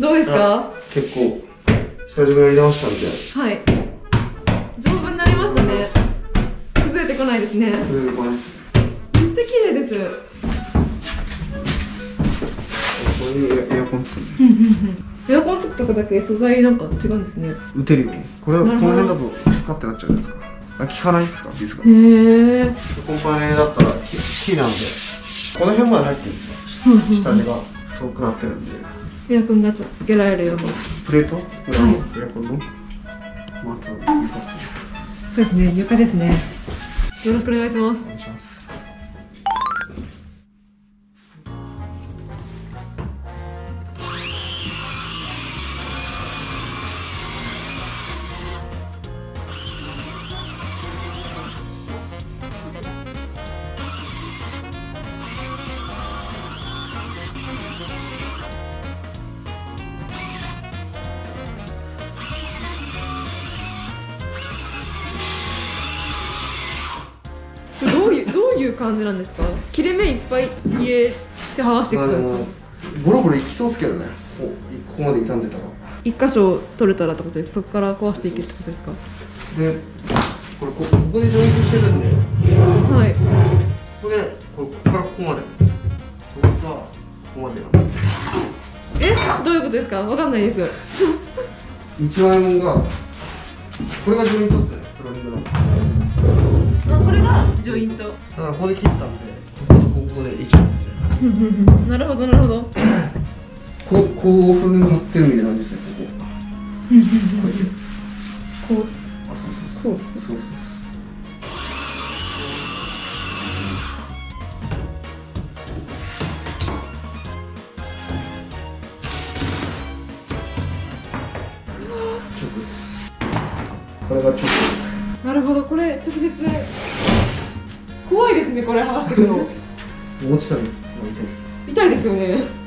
どうですか？結構下地もやり直したんではい。丈夫になりましたね。崩れてこないですね。崩れこないです。めっちゃ綺麗です。これにエアコンつくね エアコンつくとこだけ素材なんか違うんですね。打てるようにこれこなるほど。の辺だとスカってなっちゃうじゃないですか？あ効かない？ですかビスが。へえコンパネだったら木木なんで。この辺まで入ってるんですよ。下地が太くなってるんでエアコンがつけられるように。プレート？裏のエアコンの、まあ、あと床そうですね床ですね。よろしくお願いしますういうどういう感じなんですか？切れ目いっぱい入れて剥がしていくまあでもボロボロいきそうですけどね。こうここまで傷んでたら。一箇所取れたらってことですそこから壊していけるってことですか？でこれこここでジョイントしてるんで。はい。ここでこれここからここまで。こいつはここまでえ？どういうことですか？わかんないです。一番円がこれがジョイントですねフローリングなんです。あこれがジョイント。だからここで切ったんでここここで一緒ですね。なるほどなるほど。こうこうフローリング乗ってるみたいな感じですねここ。こう。あそう。そうこうそう。そうこれが直ですなるほどこれ直接怖いですねこれ剥がしていくの。落ちたら痛い痛いですよね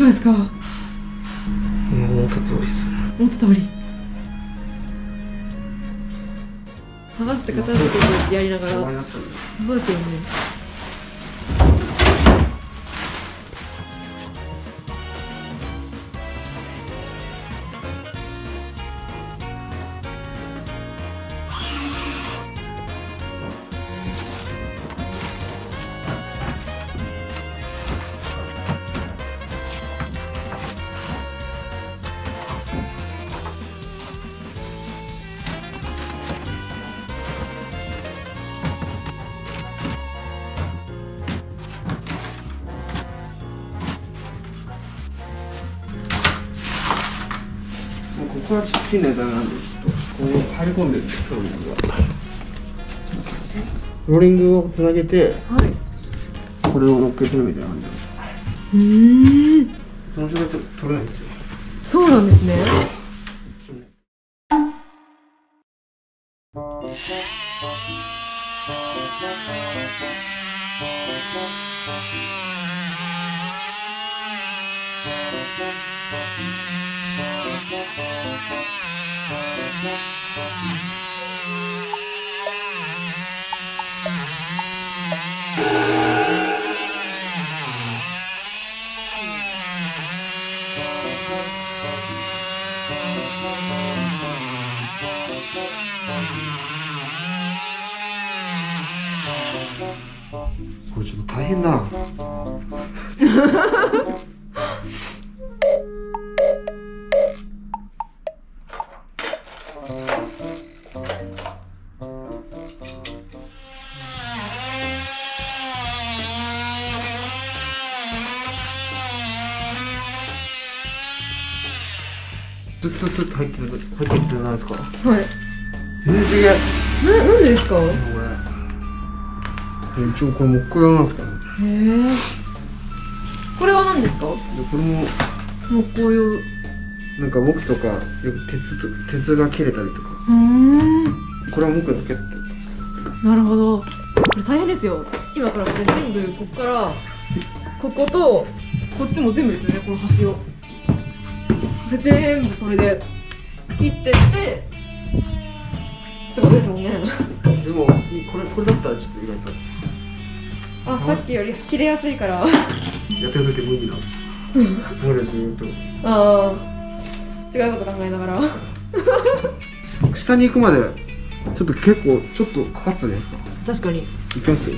どうですか？もう思った通りです思った通り。剥がして片付けてやりながら。邪魔になったんでそうですよねここは切んないとダメなんでちょっとこう入り込んでるローリングが。フローリングをつなげてはい。これを乗っけてるみたいな感じ。でうーん。その状態と取れないんですよ。そうなんですねこれちょっと大変だッスッスッ入ってる入ってじゃないですかはい全然違うな、なんですかこれ一応これ木工用なんですかねへえこれは何ですかでこれも木工用なんか僕とかよく鉄と鉄が切れたりとかうんこれは僕だけってなるほどこれ大変ですよ今からこれ全部ここからこことこっちも全部ですよねこの端を全部それで切ってってってことですもんね。でもいこれこれだったらちょっと意外と。あさっきより切れやすいから。やってる時無理なんですこれずーっと。ああ違うこと考えながら。下に行くまでちょっと結構ちょっとかかってたじゃないですか。確かに。いきますよ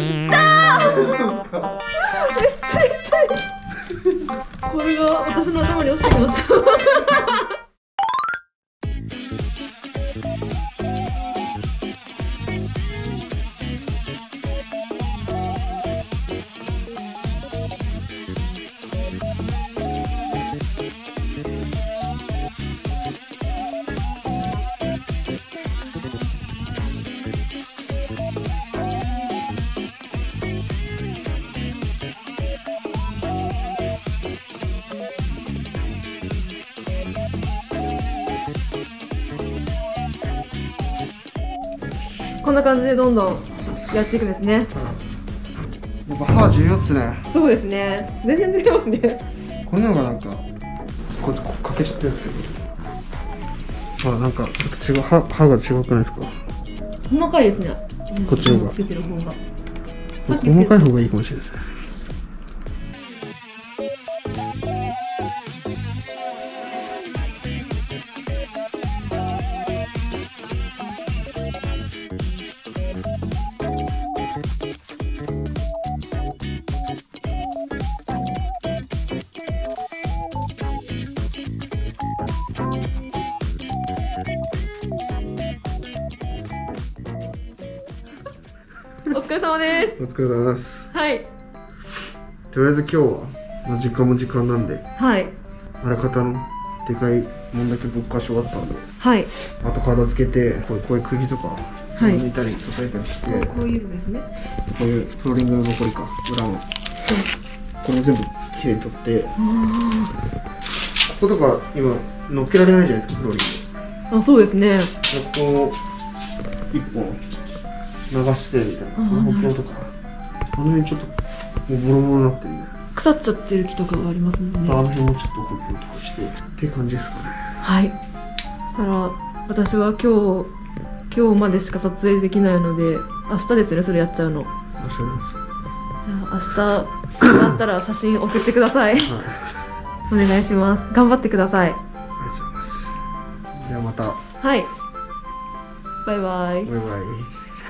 めっちゃ痛い。これが私の頭に落ちてきましたこんな感じでどんどんやっていくんですね。やっぱ歯重要っすね。そうですね。全然違いますね。こののがなんかこうかけちゃってるんですけどあなんか違う。歯歯が違くないですか？細かいですね。こっちの方が。細かい方がいいかもしれないですね様です。お疲れ様です。はい。とりあえず今日は、まあ、時間も時間なんではい。あらかたのでかいもんだけぶっかし終わったんではい。あと片付けてこうこういう釘とかはい。抜いたり叩いたりして、こういうのですね。こういうフローリングの残りか裏の。これを全部きれいに取って。こあことか今乗っけられないじゃないですかフローリング。あそうですね。ここを一本流してみたいな。補強とか。あの辺ちょっともうボロボロになってるんで腐っちゃってる木とかがありますもんね。あの辺もちょっと補強とかしてっていう感じですかね。はい。そしたら私は今日今日までしか撮影できないので明日ですねそれやっちゃうの。じおっしゃいますゃあ明日終わったら写真送ってください。はい。ありがとお願いします。頑張ってください。うございます。ではまた。はい。バイバイ。バイバイ